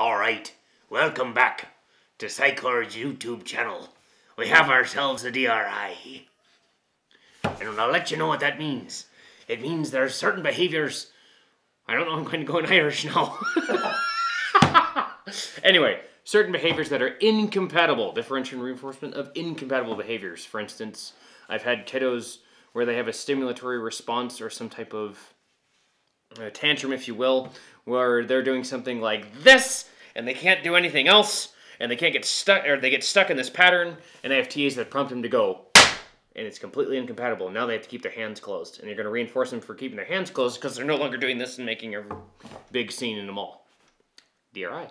All right, welcome back to PsychCore's YouTube channel. We have ourselves a DRI. And I'll let you know what that means. It means there are certain behaviors. I don't know, I'm going to go in Irish now. anyway, certain behaviors that are incompatible. Differential reinforcement of incompatible behaviors. For instance, I've had kiddos where they have a stimulatory response or some type of uh, tantrum, if you will, where they're doing something like this and they can't do anything else and they can't get stuck or they get stuck in this pattern and they have TAs that prompt them to go and it's completely incompatible. Now they have to keep their hands closed and you're going to reinforce them for keeping their hands closed because they're no longer doing this and making a big scene in the mall. DRI.